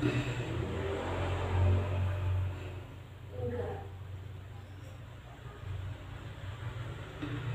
Oh, begitu ya. Apa nih? Nah, siap tuh kau kan, suruh, suruh sih.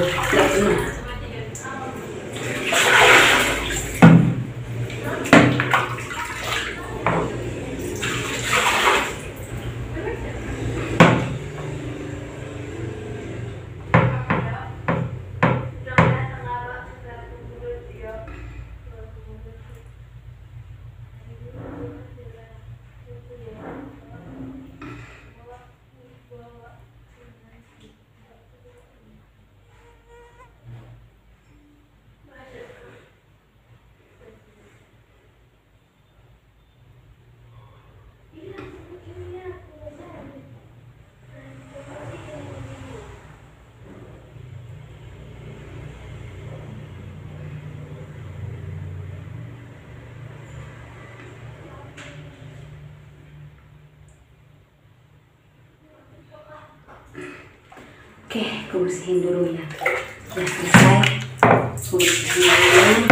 やってない que como si endurula. Ya se sabe, como si endurula.